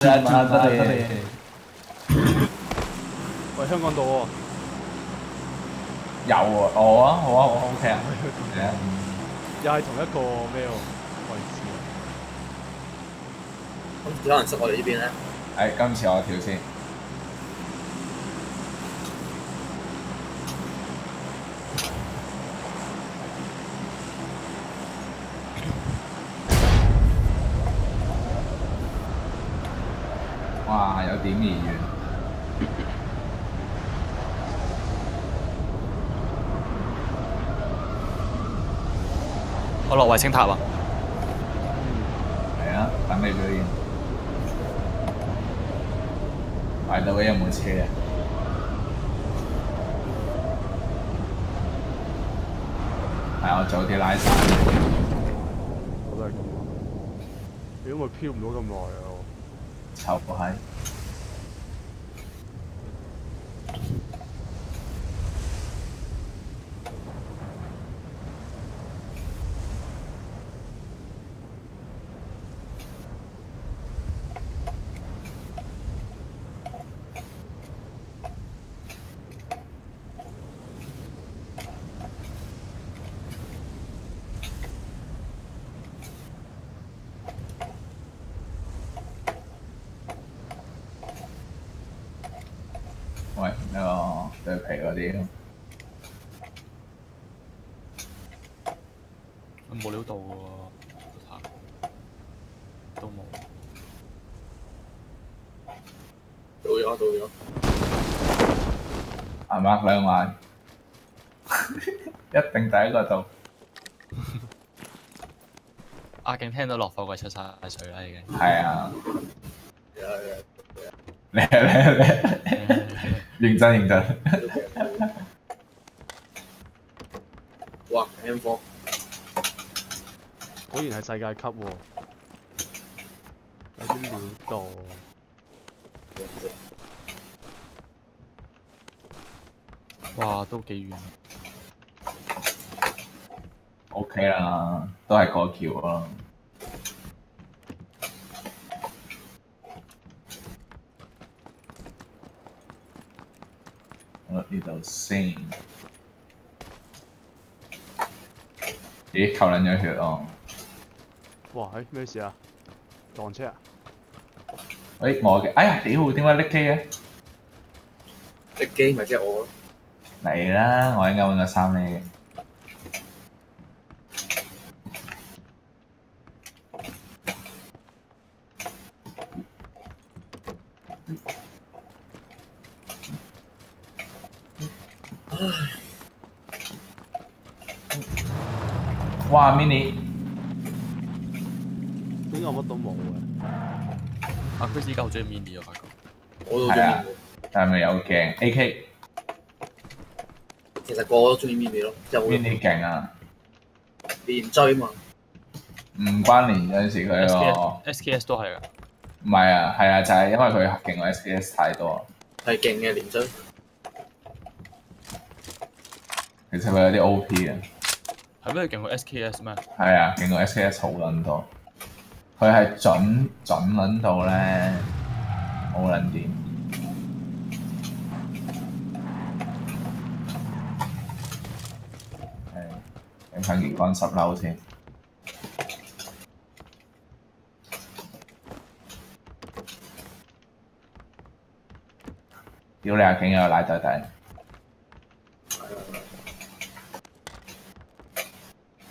啊，得得得。喂，香港島喎，有喎，我啊，好啊，好啊，OK 啊，係啊，又係同一個咩喎位置啊？咁可能識我哋呢邊咧？係，今次我跳先。哇！有點而遠。我落衛星塔啊！係啊，等你表演。埋到位有冇車啊？係我早啲拉散。我都係咁諗。因為飄唔到咁耐啊！我臭閪！喂，呢個對皮嗰啲，冇料到喎，都冇。到咗，到咗。阿 Mark 兩萬，一定第一個到。阿勁聽到落貨櫃出晒水啦，已經。係啊，係啊係啊嚟嚟嚟，認真認真。哇！M 科果然係世界級喎，有啲料到。哇，都幾遠。OK 啦，都係過橋咯。呢度先。咦，扣撚咗血哦！哇！誒咩事啊？撞車啊？喂，我嘅，哎呀，屌，點解拎機嘅？隻機咪即係我咯。嚟啦，我應該揾個衫你嘅。哇，mini，點解我乜都冇嘅？阿 Chris 依家好中意 mini 啊，發覺。我都中意係啊。係咪有鏡？AK 其實個個都中意 mini 咯，即係好 mini 勁啊！連追嘛。唔關連嗰陣時佢個 SKS 都係啊。唔係啊，係啊，就係因為佢勁過 SKS 太多。係勁嘅連追。其實佢有啲 OP 啊。係咩勁過 SKS 咩？係啊，勁過 SKS 好撚多。佢係準準撚到咧，好撚掂。係，整翻件乾濕褸先。屌你阿景有奶袋底。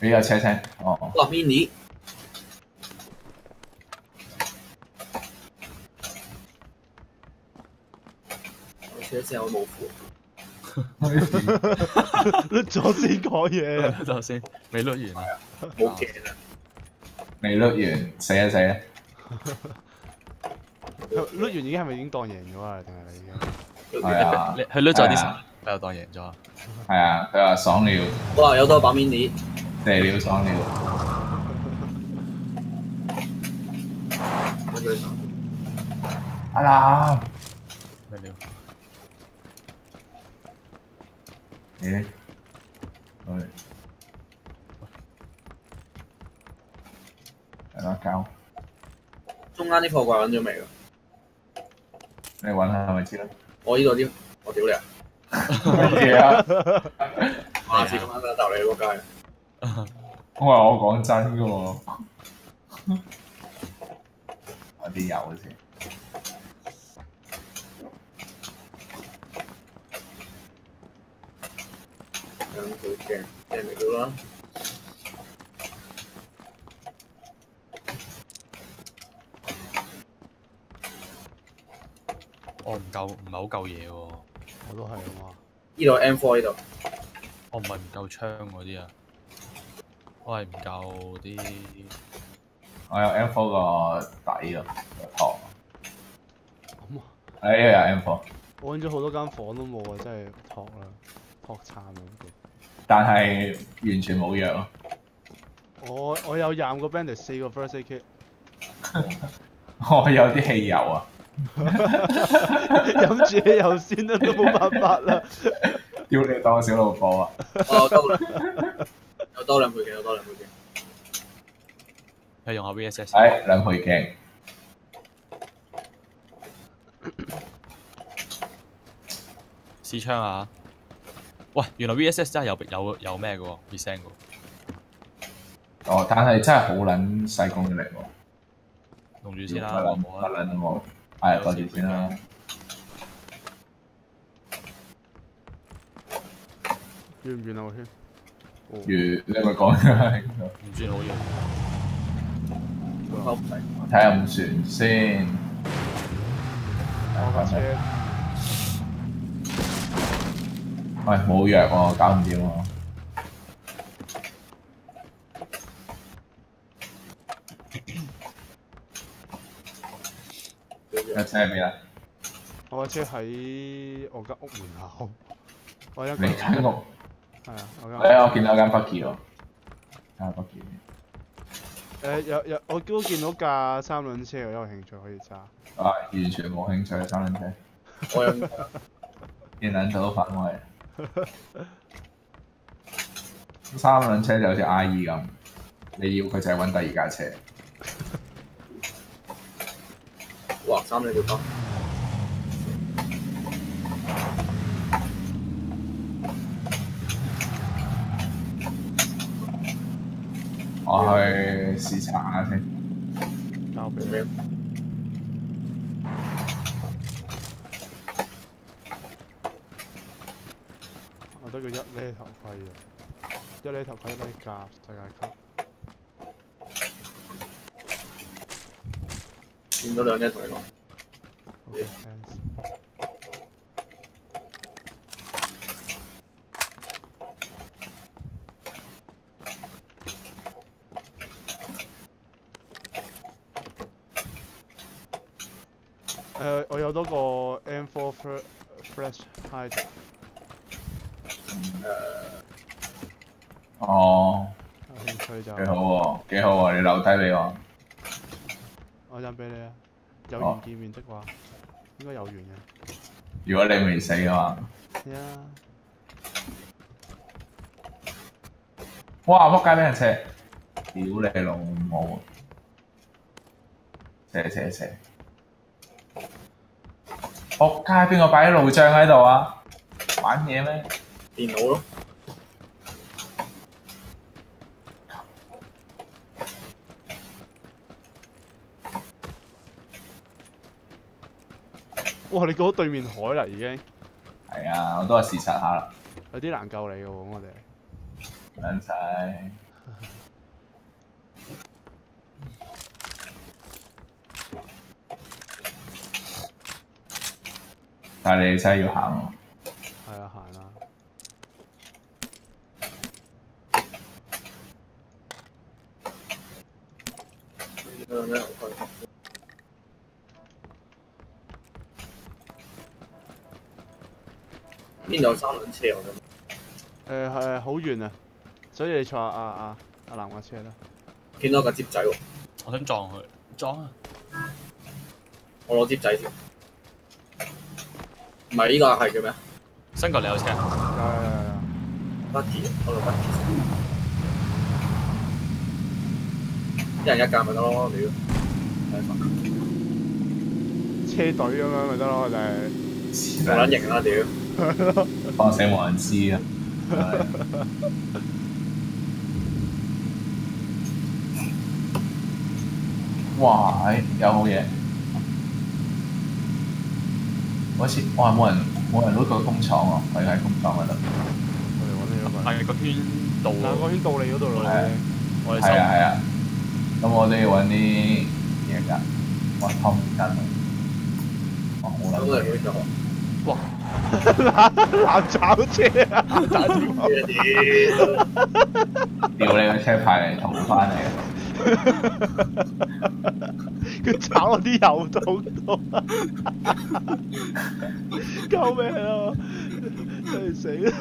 呢個車聲，哦哦。哇！mini 我車之後冇褲。甩咗先講嘢。等陣先，未甩完啊。冇鏡啊！未甩完，死啊死啊！甩完已經係咪已經當贏咗啊？定係你已經？係啊你佢甩咗啲神佢又當贏咗。係啊，佢話爽了，哇！有多把 mini，射了爽了。跟住阿南，咩料？咦？喂，係啦，交。中間啲貨櫃揾咗未㗎？你揾下咪知咯。我呢度啲，我屌你啊！乜嘢啊？下次咁樣就鬥你嗰街。我話我講真嘅喎，我啲油先。兩倍鏡，鏡嚟到啦。我唔夠，唔係好夠嘢喎。我都係啊嘛。呢度 M four 呢度，我唔係唔夠槍嗰啲啊，我係唔夠啲。我有 M4 個底啊，個托。咁啊，哎呀，有 M4，我揾咗好多間房都冇啊，真係托啦，托慘啊！但係完全冇藥咯。我我有廿個 bandit，四個 first aid kit，我有啲汽油啊，飲住汽油先啦，都冇辦法啦。屌你當小老婆啊！我多兩，有多兩倍鏡，有多兩倍鏡。係用下 VSS。哎，兩倍鏡，試槍啊！喂，原來 VSS 真係有有有咩嘅喎 r e s e n 嘅喎。哦，但係真係好撚細功力喎。用住先啦，我冇啦。撚喎，係掛住先啦。遠唔遠啊？我圈？哦如你咪講咗，唔算好遠。收唔使。睇下有冇船先。我架車喂，冇藥喎，搞唔掂喎。架車喺邊啊？我架車喺我間屋門口。我一個你間屋？係啊，我間誒，我見到間 Bucky 喎。間 Bucky。誒有有，我都見到架三輪車，我有興趣可以揸。啊，完全冇興趣啊三輪車，我有見撚到反胃。三輪車就好似阿姨咁，你要佢就係揾第二架車。哇三兩條包，我去視察下先。交俾你。咩？我得個一呢頭盔啊，一呢頭盔一呢甲世界級。見到兩隻同你講，我有多個 M4 fre- Fresh Hide，哦，有興趣就幾好喎，幾好喎，你留低俾我。我陣俾你啊。有哦緣見面的話，應該有緣嘅。如果你未死嘅話，係啊，哇！仆街俾人射，屌你老母！射射射！仆街邊個擺啲路障喺度啊？玩嘢咩？電腦咯，哇！你過到對面海啦，已經係啊，我都係視察下啦，有啲難救你嘅喎，我哋。唔撚使。但係你真係要行係啊，行啦。見到兩隻頭盔。邊度有三輪車我咁？誒係好遠啊，所以你坐阿阿阿阿南架車啦。見到个接仔喎，我想撞佢，撞啊！我攞接仔先。唔係呢個係叫咩新角你有車啊？有有有有。？Bucky，我度 Bucky。一人一架咪得咯，屌！車車隊咁樣咪得咯，我哋好撚型啦屌！放死冇人知啊！哇！誒有好嘢，好似哇冇人冇人攞個工廠喎，佢喺工廠嗰度。我哋揾呢個咪。係個圈到嗱，個圈到你嗰度咯，係我哋係啊收係啊，咁我都要揾啲嘢㗎。哇，湯根啊！哇，好咁我哋撚會做。攬 炒車啊！打電話屌！屌你個車牌嚟同翻嚟，佢炒我啲油桶度，救命啊！真係死啦！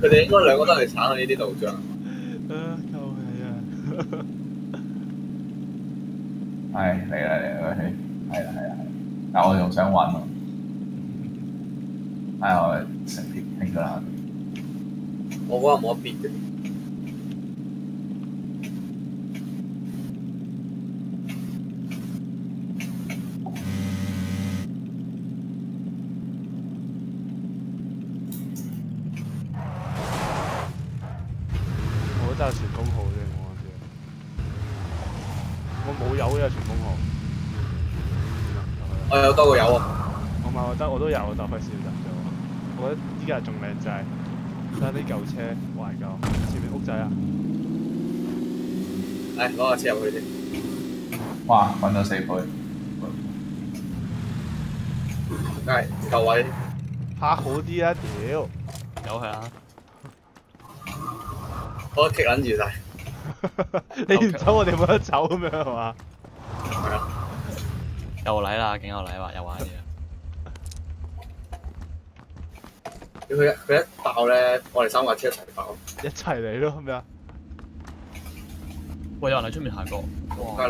佢哋應該兩個都係鏟到呢啲道障。啊，救命啊！係嚟啦嚟啦，係係啦係啦，但我仲想揾喎。唉，我成片傾咗啦。我嗰個冇得別嘅。我真係全封號啫，我嗰時。我冇油嘅全封號。我有多個油啊！我唔係我得我都有，但費事入咗。我覺得依家仲靚仔，睇下啲舊車懷舊，前面屋仔啊！嚟攞架車入去先。哇，揾到四倍，梗係唔夠位，拍好啲啊！屌！有系啊！我都棘撚住晒。你唔走，我哋冇得走咁樣係嘛？係啊，又嚟啦，勁又嚟啦又玩嘢。屌佢一佢一爆咧，我哋三架車一齊爆，一齊嚟咯，咩啊？喂，有人喺出面行過。哇！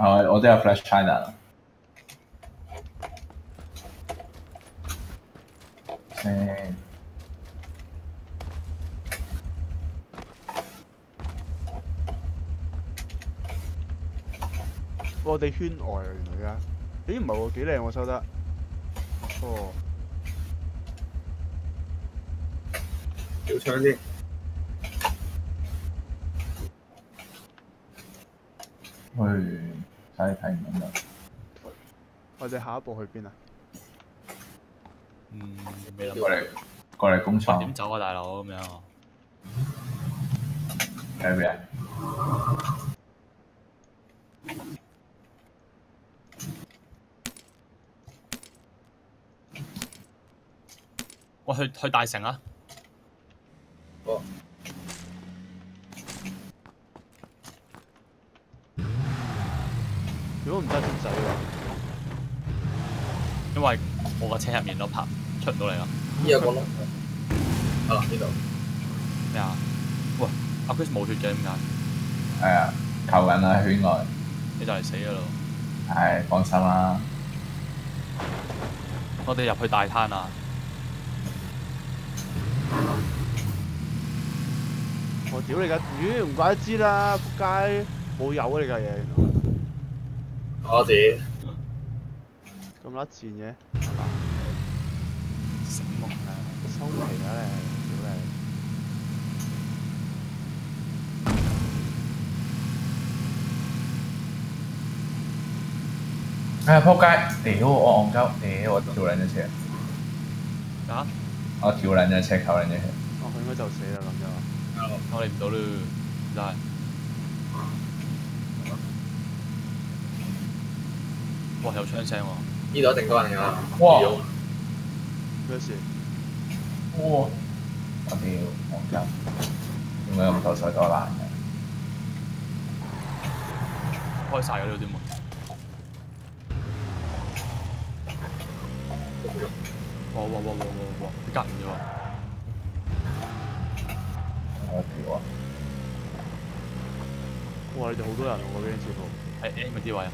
啊我我都有 Flash China 啦。先我哋圈外啊，原來而家。咦唔係喎，幾靚喎收得。哦，調槍先。去睇睇唔到啦。我哋下一步去邊啊？嗯，未諗過嚟過嚟工喂廠點走啊，大佬咁樣啊？喺邊啊？我，去去大城啊！哦，如果唔得喎？因為我架車入面都拍出唔到嚟咯。依有個窿。啊呢度。咩啊？喂，阿 Chris 冇血嘅點解？係啊，求緊啦圈外。你就嚟死噶咯！係放心啦。我哋入去大灘啊！我屌你架，咦唔怪得知啦，仆街冇油啊你架嘢，原來我自己。咁甩賤嘅，醒目啊！收皮啦你，屌你！哎呀，撲街！屌我戇鳩，屌我跳撚咗車，啊！我跳撚咗車，扣撚咗車。哦佢應該就死啦咁就。我嚟唔到啦，真係。哇，有枪声喎！呢度一定多人噶。哇！咩事？哇！我屌，我靠！点解咁多水多难嘅？开晒嗰啲门。哇哇哇哇哇哇！你隔唔住啊！我屌啊！哇！你哋好多人喎，嗰边似乎系 M 嘅啲位啊！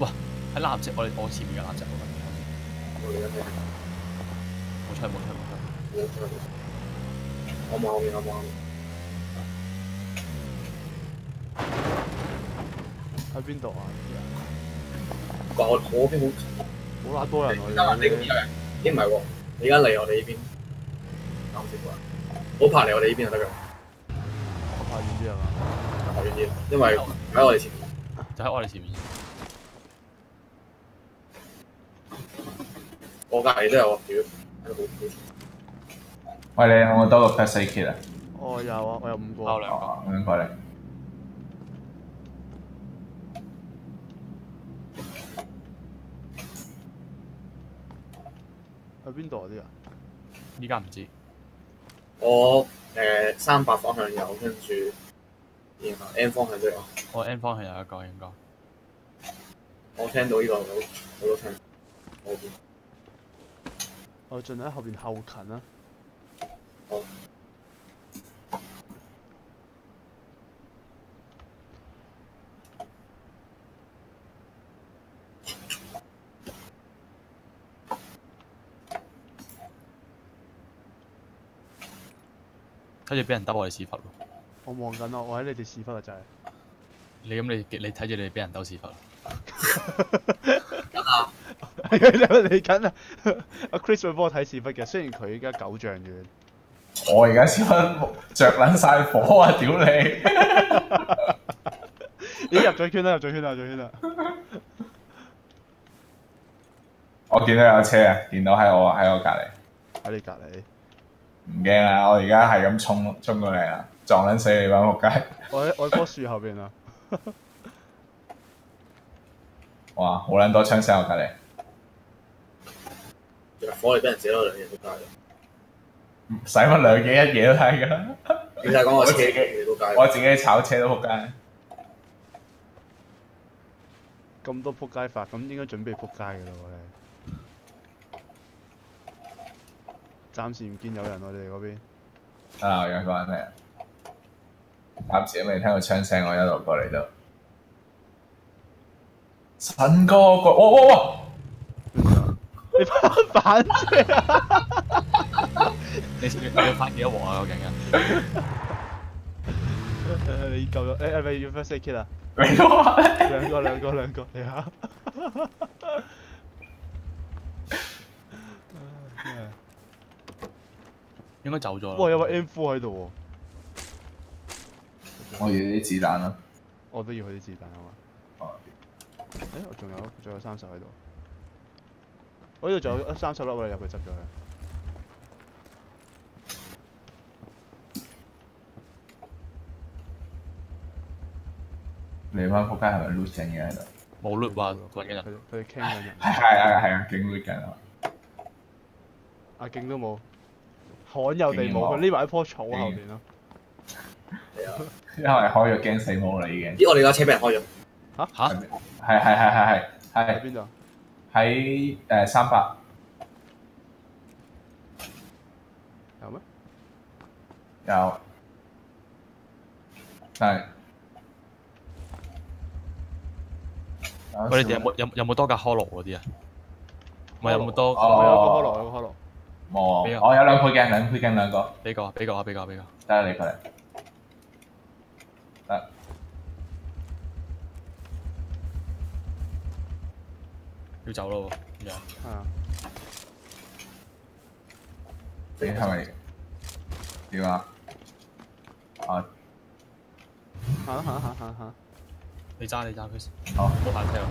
哇！喺垃圾，我哋我前面嘅垃圾，我哋一聽，冇出冇出冇出。冇錯我望面，我望面。喺邊度啊？哇！我我邊好近，好乸多人你咁有人，咦唔係喎，你而家嚟我哋呢邊，啱先啩？好怕嚟我哋呢邊就得㗎，我怕遠啲係嘛？遠啲，因為喺我哋前面。就喺我哋前面。我隔離都有，屌，喺度好好喂，你有冇多個 first aid kit 啊？我有啊，我有五個。包兩個。哦，咁樣過嚟。去邊度啊啲啊？依家唔知。我誒三百方向有，跟住然後 N 方向都有。我 N 方向有一個應該。我聽到呢個好好多聽，我邊我盡量喺後邊後勤啊。好睇住俾人兜我哋屎忽咯！我望緊啊，我喺你哋屎忽啊，就係。你咁你你睇住你哋俾人兜屎忽。你緊啊！阿 Chris 會幫我睇屎忽嘅，雖然佢而家九丈遠。我而家先着撚晒火啊！屌你！已經入咗圈啦，入咗圈啦，入咗圈啦。我見到有車啊，見到喺我喺我隔離，喺你隔離。唔驚啊！我而家係咁衝衝過嚟啊，撞撚死你班仆街！我喺我喺棵樹後邊啊。哇，好撚多槍聲我隔離，火力俾人射咗兩嘢都街。使乜兩嘢一嘢都睇㗎？你睇講我自己嘅都街。我自己炒車都仆街。咁多撲街法，咁應該準備撲街嘅啦，我哋。暫時唔見有人我哋嗰邊。啊，有個人嚟，暫時都未聽到槍聲，我一路過嚟都。神哥個，哇哇哇！你翻反車啊！你你你要翻幾多鑊啊？究竟啊？誒你夠咗？誒誒咪要 first aid kit 啊？你都話兩個兩個兩個，你下。應該走咗啦。哇！有個 M4 喺度喎我要啲子彈咯。喎，我都要佢啲子彈啊嘛。哦誒，我仲有仲有三十喺度。我呢度仲有三十粒，我哋入去執咗佢。你班仆街係咪緊嘢喺度？冇 loot 話揾緊人。佢哋佢哋傾緊人。係係係係啊，勁 lose 緊啊！阿勁都冇，罕有地冇，佢匿埋喺棵草後邊咯。因為開咗驚死冇啦已經。咦，我哋架車俾人開咗。嚇！係係係係係係喺邊度？喺誒三百有咩？有，但係喂，你哋有冇有有冇多架 Hollow 嗰啲啊？唔係有冇多？哦我有個可樂，有個可樂。冇，俾我我有兩倍鏡，兩倍鏡兩個，俾個俾個啊！俾個俾個。得啦你過嚟，要走咯喎，咁樣。係啊。你係咪點啊？啊行行行行行，你揸你揸 Chris，好，唔好行車喎。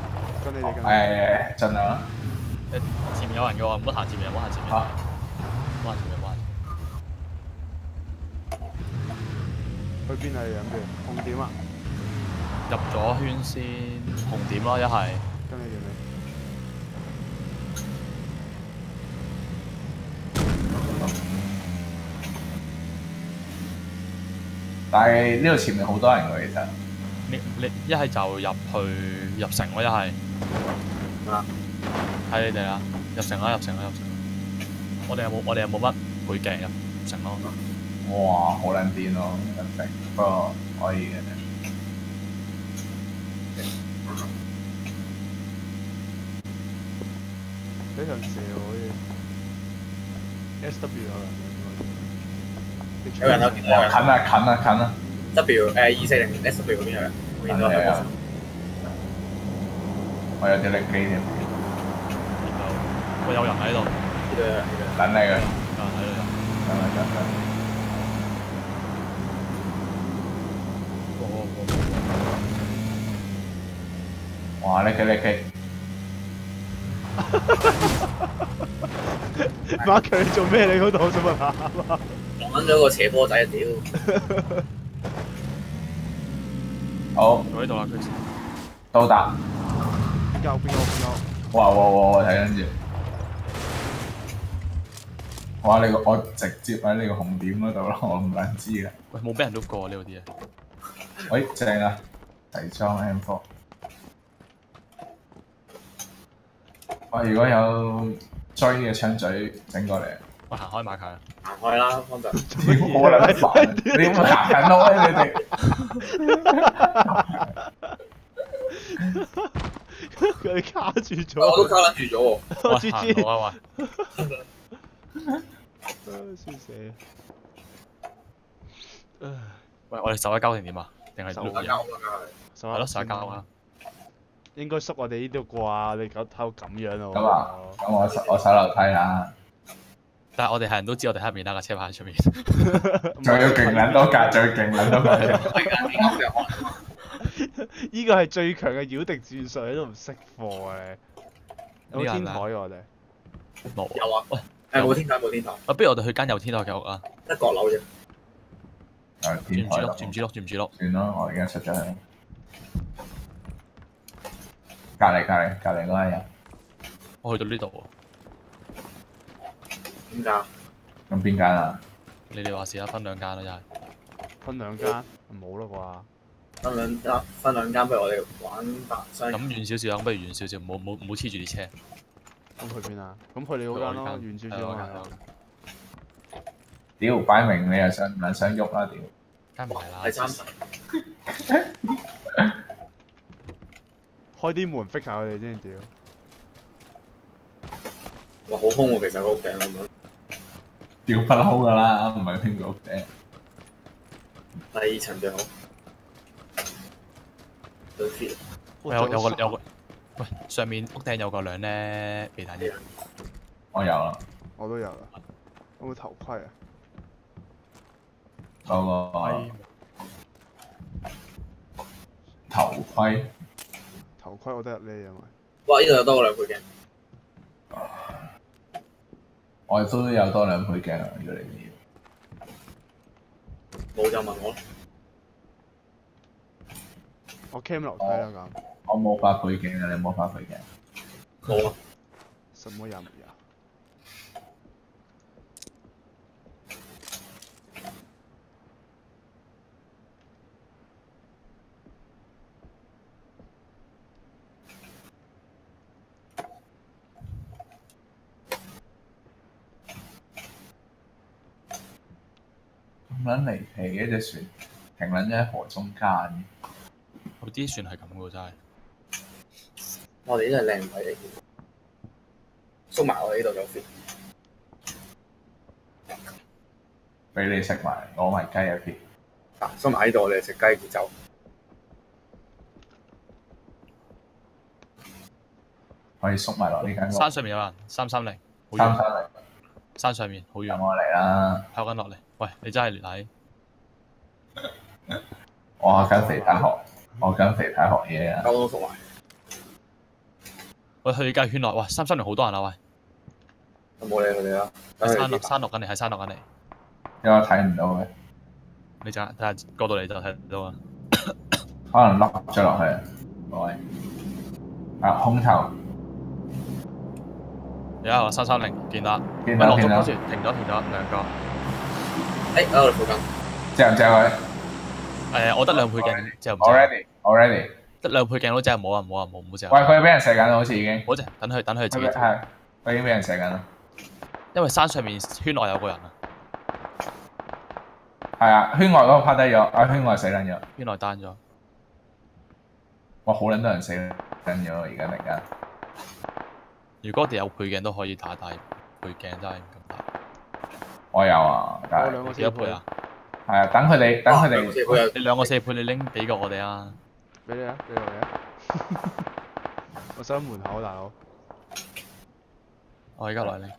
跟你哋咁。誒盡量前面有人嘅喎，唔好行前面，唔好行前面，唔嚇好行前面，唔好行。去邊啊？你諗住紅點啊？入咗圈先，紅點咯，一係。跟你哋未？但係呢度前面好多人㗎，其實你你一係就入去入城咯，一係啊！睇你哋啦，入城啦，入城啦，入城。我哋有冇我哋有冇乜背景入城咯？哇好撚癲咯，入城不過可以嘅。非常射喎好似。S W 有人有人有見到近啊近啊近啊！W 誒二四零 S W 嗰邊有人，我見到我有啲力機添，見到，喂有人喺度，呢度有人呢度有人等你嘅，等你等你。哇哇哇哇！力機力機，馬強你做咩？你嗰度我想問下。撞咗個斜坡仔啊！屌，好我喺度啦，Chris。到達。邊間屋邊間屋邊？哇哇哇！我睇緊住。哇！你個我直接喺呢個紅點嗰度咯，我唔撚知嘅。喂，冇俾人碌過呢度啲嘢。喂，正啊！提裝 M4。我如果有追嘅槍嘴整過嚟，喂，行開馬卡。行開啦，方丈。屌我撚煩！你點會行緊咯？你哋佢哋卡住咗。我都卡撚住咗喎。我喂，知知。行到啊喂。笑死。喂，我哋手一交定點啊？定係手碌嘢？大家好啦，手係咯，手一交啊。應該縮我哋呢度啩？你搞睇到咁樣咯。咁啊，咁我手我手樓梯啦，但係我哋係人都知我哋喺入面啦，架車牌喺出面。仲要勁撚多格，仲要勁撚多格。係間邊間有可能呢個係最強嘅妖敵戰術，你都唔識貨啊你！有冇天台㗎我哋？冇。有啊。喂，誒冇天台冇天台，啊，不如我哋去間有天台嘅屋啊。一閣樓啫。有轉唔住咯轉唔住碌？住唔住碌？算啦，我而家出咗去。隔離隔離隔離嗰個人，我去到呢度點解？咁邊間啊？你哋話事啦，分兩間啦，又係。分兩間冇啦啩分兩間分兩間，不如我哋玩白雙咁遠少少啊，咁不如遠少少，唔好唔好唔好黐住啲車。咁去邊啊？咁去你嗰間咯，遠少少啊。屌，擺明你又想唔撚想喐啦？屌！梗唔係啦，第三層。開啲門逼下佢哋先屌！哇，好空喎，其實個屋頂咁樣。屌不嬲噶啦，唔係邊個屋頂？第二層最好。對 fit 喂有有個有個，喂上面屋頂有個梁咧，避彈衣。我有啦，我都有啦。有冇頭盔啊？有個頭盔。頭盔我得入呢，因為哇！呢度有多過兩倍鏡。我都有多兩倍鏡啊！如果你要，冇就問我。我 cam 樓梯啦咁，我冇發倍鏡啊！你冇發倍鏡。冇啊。什麼也沒有。咁撚離奇嘅隻船，停撚咗喺河中間嘅。我啲船係咁嘅喎，真係。我哋呢度係靚位嚟嘅。縮埋我哋呢度有 fit。俾你食埋，攞埋雞入邊。啊，縮埋呢度我哋食雞節奏。可以縮埋落呢間。山上面有人，三三零。三三零，山上面好遠，等我嚟啦！跑緊落嚟。喂，你真係嚟，我跟肥太學，我跟肥太學嘢啊！交通縮埋。喂，去計圈內，喂，三三零好多人啊，喂，我冇理佢哋啦。山落哋山落緊嚟，係山落緊嚟。因為我睇唔到嘅，你睇下睇下過到嚟就睇唔到啊。可能凹咗落去啊！喂，啊空頭而家我三三零見啦，見喂，落到見到，咗嗰船，停咗停咗兩個。誒喺我哋附近。借唔借佢誒，我得兩倍鏡，之後唔我借，ready，我 ready。得兩倍鏡都借，唔好啊，唔好啊，唔好唔好。喂，佢俾人射緊啦，好似已經。好借，等佢等佢自己跳，係，佢已經俾人射緊啦。因為山上面圈內有個人啊，係啊，圈外嗰個趴低咗，啊圈外死緊咗。圈內單咗。哇，好撚多人死緊咗，而家突然間。如果我哋有配鏡都可以打，但係配鏡真係唔敢打。我有啊，但係我兩個四倍啊？？係啊，等佢哋，等佢哋。你兩個四倍，你拎俾個我哋啊！俾你啊，俾我哋啊！我守喺門口，大佬。我而家來拎，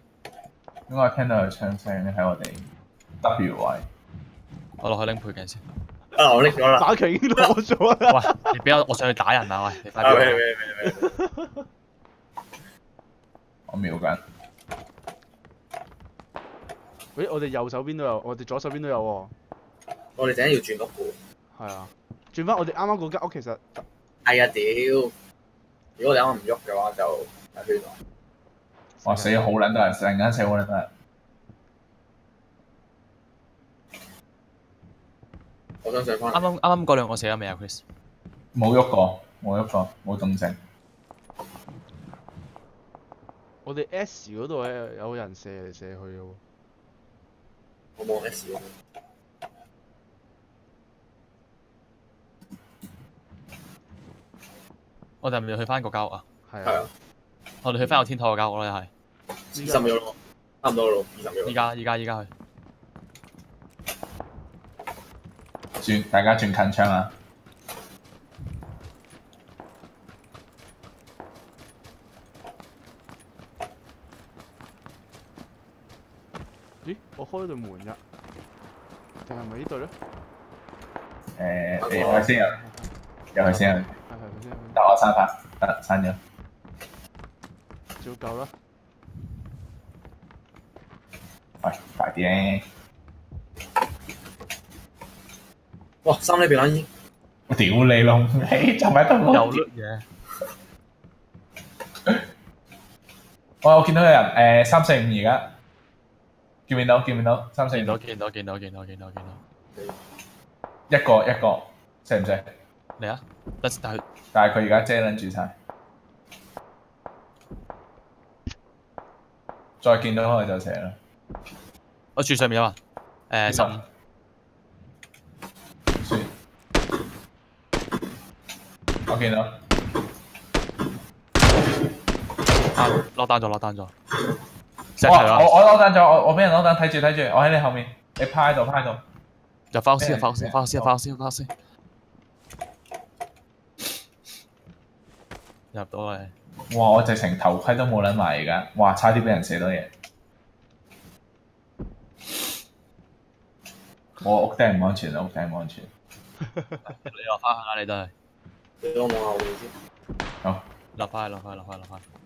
應該聽到有槍聲喺我哋 W 位。我落去拎配件先。啊，我拎咗啦。打拳已經攞咗啦。喂，你俾我，我上去打人啊！喂，你快啲！我瞄緊。喂，我哋右手邊都有，我哋左手邊都有喎。我哋陣間要轉屋嘅。係啊，轉翻我哋啱啱嗰間屋其實係啊，屌！如果我哋啱啱唔喐嘅話，就係圈咯。哇！死咗好撚多人，突然間死好撚多人。我想上翻啱啱啱啱嗰兩個死咗未啊，Chris？冇喐過，冇喐過，冇動靜。我哋 S 嗰度咧有人射嚟射去嘅喎。我冇 S 喎。我哋係咪要去翻個交屋啊？係啊我哋去翻個天台個交屋咯，又係。二十秒咯，差唔多咯，二十秒。依家依家依家去。轉，大家轉近槍啊！咦？我開咗對門㗎，定係咪呢對咧？誒，你入去先啊，入去先啊，得我刪法，得刪咗。照夠啦。喂，快啲咧！哇，三呢邊啦已經。我屌你老味，就咪得又我。碌嘢。我我見到有人誒三四五而家，見唔見到？見唔見到？三四到見到見到見到見到見到。一個一個，識唔識？嚟啊！但但係但係佢而家遮撚住晒。再見到我就射啦。我住上面有啊。誒十五。算。我見到。啊落單咗落單咗。我！我攞彈咗，我我俾人攞彈，睇住睇住，我喺你後面，你趴喺度趴喺度。入翻屋先，入翻屋先，入翻屋先，入翻屋先，入翻屋先。入到嚟。哇！我直情頭盔都冇撚埋而家，哇！差啲俾人射到嘢。我屋頂唔安全啊，屋頂唔安全。你落翻去啦，你都係。你我望下後面先。好，落翻去，落翻去，落翻去，落翻去。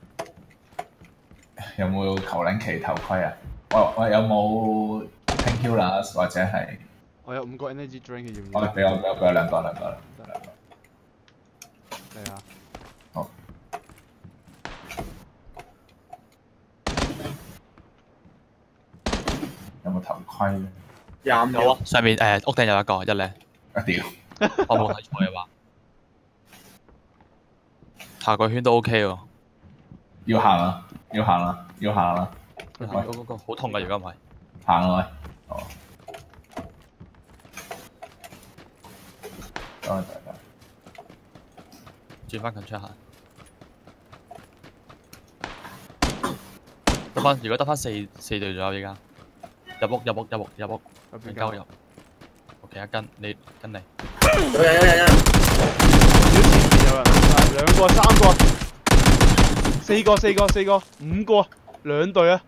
有冇求撚旗頭盔啊？我我有冇 painkillers 或者係？我有五個 energy drink 要唔我要？俾我俾我俾我兩個兩個兩個。嚟啊！好。有冇頭盔咧？廿五秒有啊，。上面誒屋頂有一個，一靚。啊屌！我冇睇錯嘅話。下個圈都 OK 喎。要行啊！要行啦！要行啊！嗰個嗰個好痛㗎，而家唔係。行啊！喂，哦，多謝大家。轉翻近出下。得翻，如果得翻四四隊左右依家。入屋入屋入屋入屋，入邊交入。OK，一跟你跟你。有人有人有人。有人，兩個、三個、四個、四個、四個、五個，兩隊啊！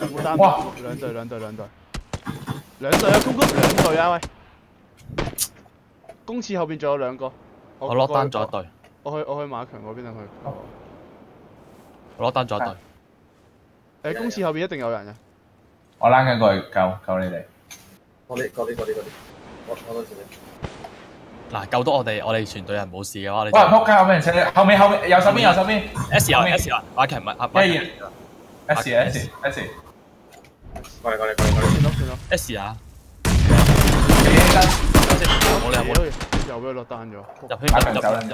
冇單哇兩隊兩隊兩隊，兩隊啊！公公兩隊啊！喂，公廁後邊仲有兩個。我落單咗一咗。隊，我去我去馬強嗰邊等佢。我攞單咗一隊。誒，公廁後邊一定有人嘅。我躝緊過去救救你哋。嗰啲嗰啲嗰啲嗰啲。我我多謝你。嗱，救到我哋，我哋全隊人冇事嘅話，你喂！仆街，我俾人射你，後面後面右手邊右手邊 S 有後面 S 啊，馬奇唔係阿，一二 S S S，過嚟過嚟過嚟過嚟。見到見到。S 啊，幾間冇理由冇理又又俾佢落單咗。入去入入入入。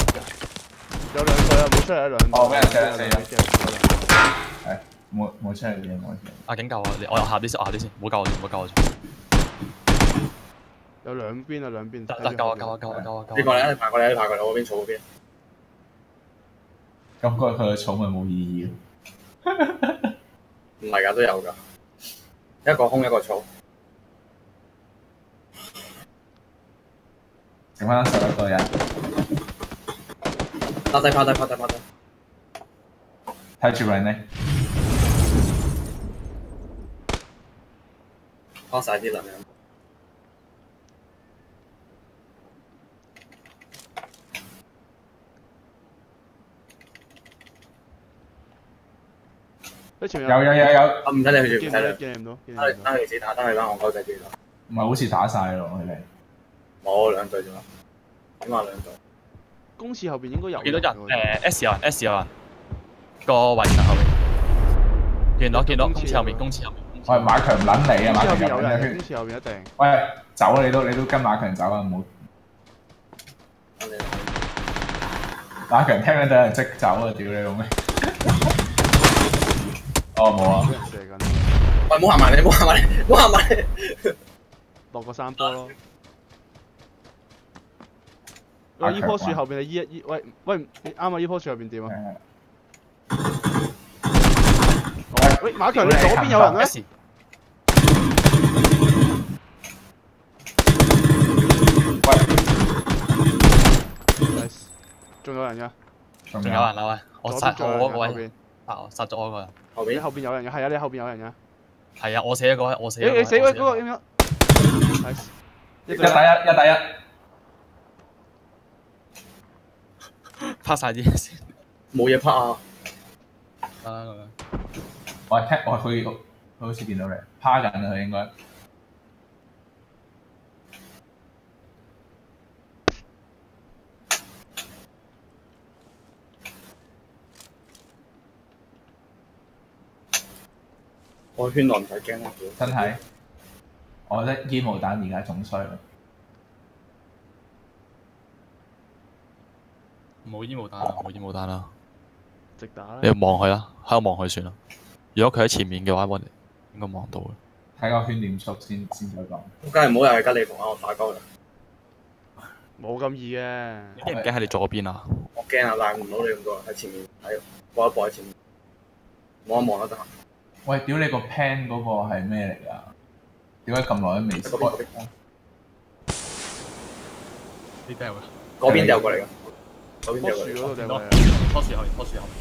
有兩隊啊，冇出嚟一兩隊。哦俾人射啦死咗。係冇冇出嚟嘅冇出嚟。阿警救我，你我下啲先，我下啲先，唔好救我住，唔好救我住。有兩邊啊，兩邊。得得夠啊夠啊夠啊夠啊夠啊！你過嚟啊！你爬過嚟啊！你爬過嚟我嗰邊草嗰邊。咁佢佢嘅草咪冇意義咯。唔係㗎，都有㗎。一個空一個草。剩翻十一個人，趴低趴低趴低趴低。睇住佢呢，趴晒啲能量。有有有有，我唔使你去住，唔見唔到，使你。見唔到，見唔等你到。等你自己打，等你班戇鳩仔自己打。唔係好似打晒咯佢哋。冇兩隊啫嘛，起碼兩隊。公廁後邊應該有見到人喎誒 S 有人 S 有人個位置後面，見到見到公廁後面公廁後面。喂，馬強唔撚你啊！公廁後馬強入緊邊有人，圈公。廁後邊一定。喂，走啊！你都你都跟馬強走啊！唔好等你馬強聽得到人即走啊！屌你老味！哦，冇啊射緊，喂，唔好行埋你，唔好行埋你，唔好行埋你。落個山坡咯。喂，依棵樹後邊係依一依，喂喂，你啱啊！依棵樹後邊點啊？喂，馬強，你左邊有人咩？喂仲有人噶，仲仲有人啦喂，我殺左邊仲有人我嗰個位㗎後邊。殺我殺咗我嗰個人。你後邊後邊有人嘅，係啊，你後邊有人嘅。係啊，我死一個，我死一你個。你死喂嗰個我點樣？一一打一，一打一。拍晒啲先。冇嘢拍啊！得啦咁樣。我聽我佢佢好似見到你趴緊啊！佢應該我圈內唔使驚啦，真係。我覺得煙霧彈而家仲衰。冇煙霧彈啦，冇煙霧彈啦。直打啦你。望佢啦，喺度望佢算啦。如果佢喺前面嘅話，我哋應該望到嘅。睇個圈點縮先先再講。梗係唔好又係吉利同啊！我打鳩啦，冇咁易嘅。你驚唔驚喺你左邊啊？我驚啊！賴唔到你咁多，喺前面睇，播一播喺前面，望一望啦得閒。喂，屌你個 pen 嗰個係咩嚟㗎？點解咁耐都未嗰邊嗰邊呢啲係嗰邊掉過嚟㗎，嗰邊棵掉過嚟棵。樹嗰度掟過嚟。棵樹後面，棵樹後面。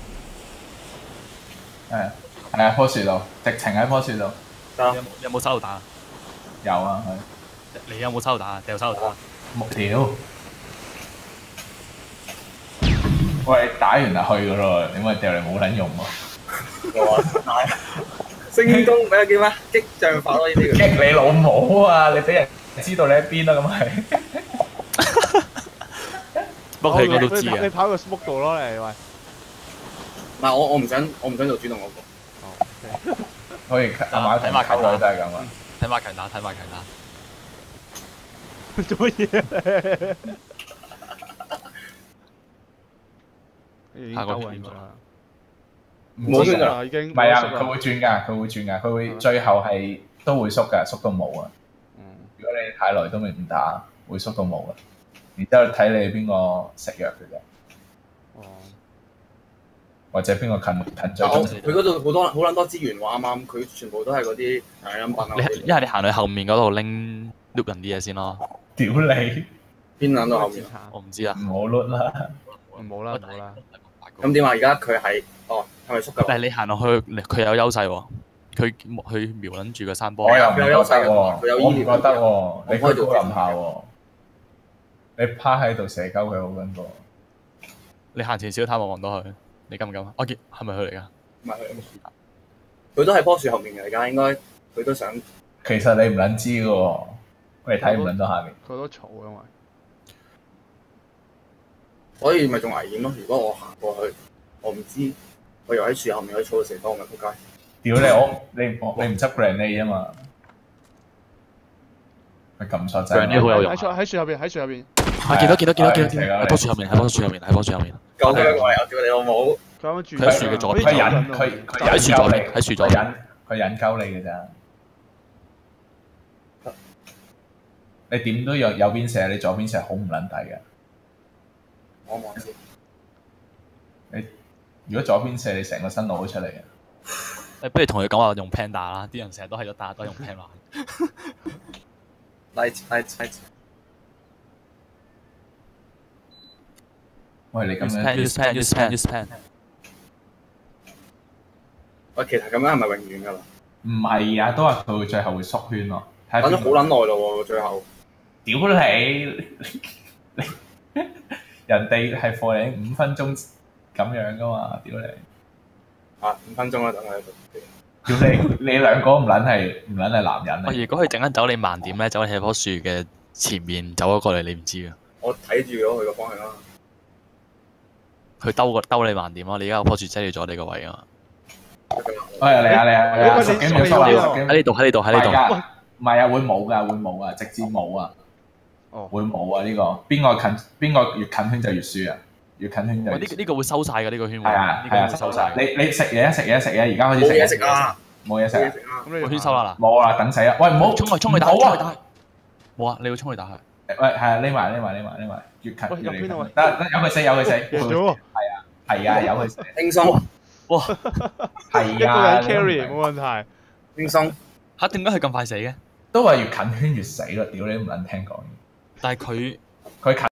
係啊係啊，棵樹度，直情喺棵樹度。得你有冇你有冇手榴彈啊？有啊，係。你有冇手榴彈啊？掉手榴彈啊。木條。喂，打完就去噶咯，點解掉嚟冇撚用喎？我 話星宮咩叫咩？激將法咯呢啲。激你老母啊！你俾人知道你喺邊啦，咁係。不過佢應該都知啊你。跑個 smoke 度咯，你喂。唔係我我唔想我唔想做主動嗰個。哦好似阿馬睇馬球都係咁啊。睇馬強打，睇馬強打。做乜嘢？下個鳩圈點做人咗啦。冇圈㗎啦，已經。唔係啊，佢會轉㗎，佢會轉㗎，佢會最後係都會縮㗎，縮到冇啊！嗯如果你太耐都未唔打，會縮到冇啊！然之後睇你邊個食藥嘅啫，哦。或者邊個近近但我最中佢嗰度好多好撚多資源喎，啱啱佢全部都係嗰啲誒飲品啊你，一係你行去後面嗰度拎碌人啲嘢先咯。屌你，邊撚到後面？我唔知啊。唔好碌啦！唔好啦，唔好啦。咁點啊？而家佢係哦係咪縮㗎？但係你行落去，佢有優勢喎。佢佢瞄撚住個山坡。我又有優勢喎，佢有我唔醫療覺得喎，你我開到開高林下喎，你趴喺度射鳩佢好撚過。你行前少探望望到佢，你敢唔敢啊？我見係咪佢嚟㗎？唔係佢，佢都係棵樹後面嘅，而家應該佢都想其實你唔撚知嘅喎，你睇唔撚到下面。佢都嘈因為。所以咪仲危險咯。如果我行過去，我唔知，我又喺樹後面喺草度射多咪仆街。屌你我你我你唔執 grenade 啊嘛？佢撳錯掣 grenade 好有用喺樹喺樹後邊，喺樹後邊。啊！見到見到見到見到喺棵樹後面，喺棵樹後面，喺棵樹後面。救佢過嚟，我屌你老母！佢喺樹嘅左邊佢引佢佢喺樹左邊引喺樹左邊佢引佢引鳩你嘅咋？你點都有右邊射，你左邊射好唔撚抵嘅。我望先。如果左邊射，你成個身露咗出嚟嘅。你，不如同佢講話用 Panda 啦，啲人成日都係咗打都係用 Panda。light light light。喂，你咁樣 use pen, use pen, use pen。喂，其實咁樣係咪永遠㗎啦？唔係啊，都係佢會最後會縮圈咯。等咗好撚耐咯喎，最後。屌你！你人哋係放你五分鐘咁樣噶嘛？屌你！啊，五分鐘啊，等我喺度。屌你！你兩個唔撚係唔撚係男人喂，嚟？如果佢陣間走你慢點咧，走你喺棵樹嘅前面走咗過嚟，你唔知啊。我睇住咗佢個方向啦。佢兜個兜你慢點咯，你而家有棵樹遮住咗你個位啊嘛。哎，嚟啊嚟啊嚟啊！喺呢度，喺呢度，喺呢度。唔係㗎，唔係啊，會冇噶，會冇啊，直接冇啊，哦，會冇啊！呢個邊個近邊個越近圈就越輸啊，越近圈就喂，越輸。呢呢個會收晒嘅呢個圈會，係啊呢個係啊，收晒。你你食嘢食嘢食嘢，而家開始食嘢食啊！冇嘢食啊！咁你個圈收啦冇啊，等死啊！喂，唔好嗱，衝去衝去打，唔好啊！衝去打。冇啊，你要衝去打佢。喂，係啊，匿埋匿埋匿埋匿埋，越近喂越嚟得得，有佢死有佢死，贏咗喎，係啊，有佢死，輕鬆哇！一個係啊，人 carry 冇問題。輕鬆。嚇點解佢咁快死嘅？都話越近圈越死咯，屌你都唔撚聽講嘢，但係佢佢近。